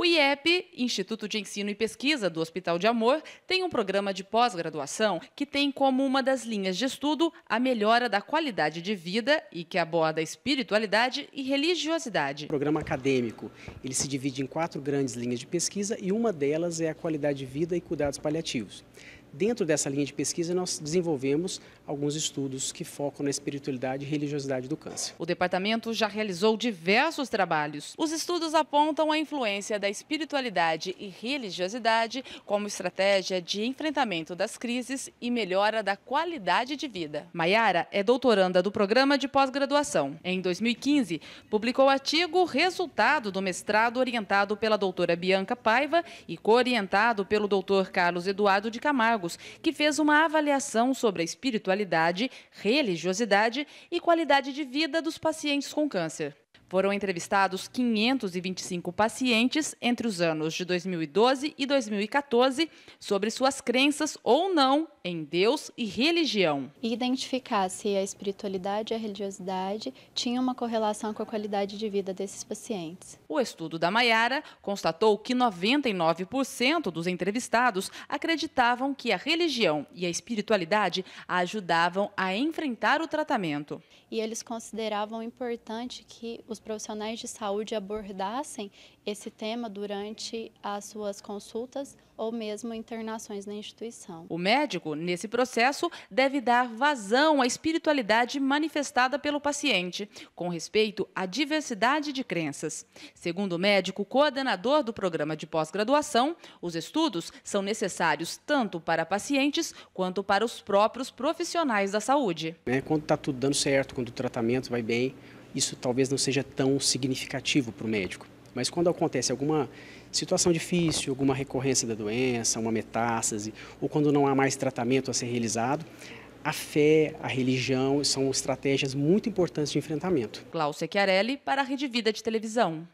O IEP, Instituto de Ensino e Pesquisa do Hospital de Amor, tem um programa de pós-graduação que tem como uma das linhas de estudo a melhora da qualidade de vida e que aborda espiritualidade e religiosidade. O programa acadêmico, ele se divide em quatro grandes linhas de pesquisa e uma delas é a qualidade de vida e cuidados paliativos. Dentro dessa linha de pesquisa, nós desenvolvemos alguns estudos que focam na espiritualidade e religiosidade do câncer. O departamento já realizou diversos trabalhos. Os estudos apontam a influência da espiritualidade e religiosidade como estratégia de enfrentamento das crises e melhora da qualidade de vida. Maiara é doutoranda do programa de pós-graduação. Em 2015, publicou o artigo Resultado do mestrado orientado pela doutora Bianca Paiva e co-orientado pelo doutor Carlos Eduardo de Camargo que fez uma avaliação sobre a espiritualidade, religiosidade e qualidade de vida dos pacientes com câncer. Foram entrevistados 525 pacientes entre os anos de 2012 e 2014 sobre suas crenças ou não em Deus e religião. Identificar se a espiritualidade e a religiosidade tinham uma correlação com a qualidade de vida desses pacientes. O estudo da Maiara constatou que 99% dos entrevistados acreditavam que a religião e a espiritualidade ajudavam a enfrentar o tratamento. E eles consideravam importante que os profissionais de saúde abordassem esse tema durante as suas consultas ou mesmo internações na instituição. O médico, nesse processo, deve dar vazão à espiritualidade manifestada pelo paciente, com respeito à diversidade de crenças. Segundo o médico coordenador do programa de pós-graduação, os estudos são necessários tanto para pacientes quanto para os próprios profissionais da saúde. É, quando está tudo dando certo, quando o tratamento vai bem, isso talvez não seja tão significativo para o médico. Mas quando acontece alguma situação difícil, alguma recorrência da doença, uma metástase, ou quando não há mais tratamento a ser realizado, a fé, a religião são estratégias muito importantes de enfrentamento. Cláudia Chiarelli para a Rede Vida de Televisão.